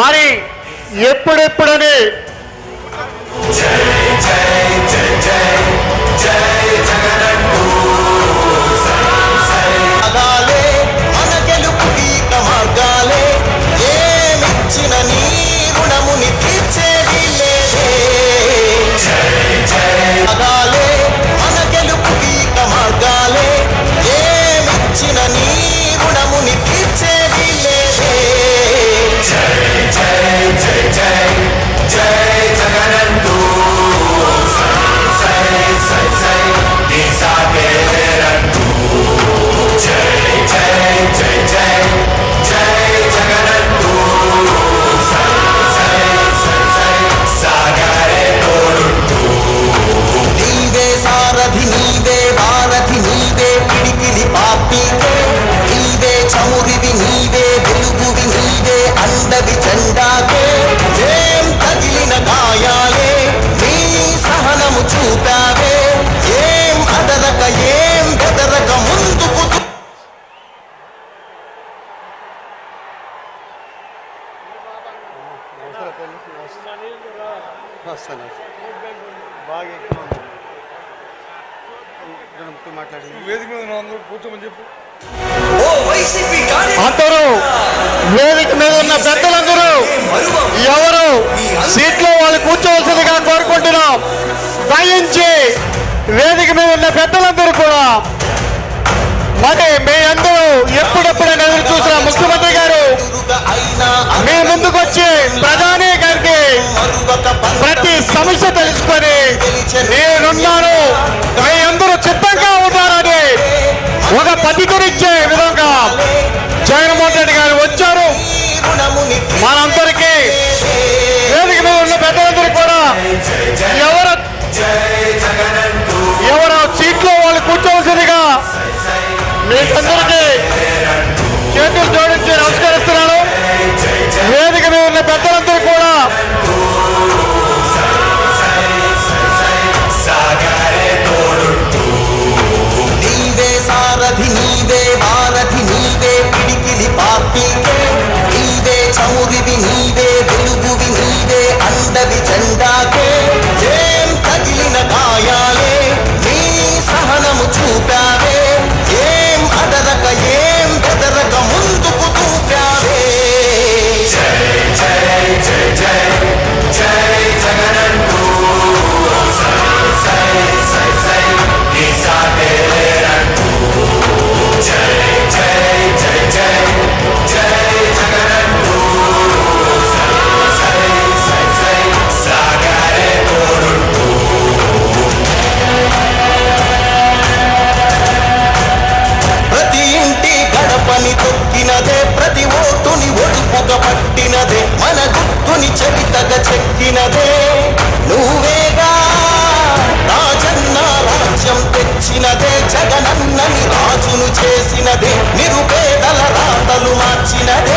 మరి ఎప్పుడెప్పుడని అండవి జెండాకే ఏం తగిలిన గాయాలే నీ సహనము చూపావే. ఏం అదరక ఏం బెదరక ముందుకు వేదిక మీద అందరూ కూర్చోమని చెప్పు ఓ వైసీపీ అందరూ వేదిక పెద్దలందరూ ఎవరు సీట్లో వాళ్ళు కూర్చోవలసిందిగా కోరుకుంటున్నాం. దయించి వేదిక మీద ఉన్న పెద్దలందరూ కూడా మరి మీ అందరూ ఎప్పుడెప్పుడైనా ఎదురు చూసిన ముఖ్యమంత్రి గారు మీ ముందుకు వచ్చి ప్రధాని గారికి ప్రతి సమస్య తెలుసుకొని నేనున్నాను. పుట్టినదే నువ్వేగా రాజన్న రాజ్యం తెచ్చినదే. జగనన్నని రాజును చేసినదే. నిరుపేదల రాతలు మార్చినదే.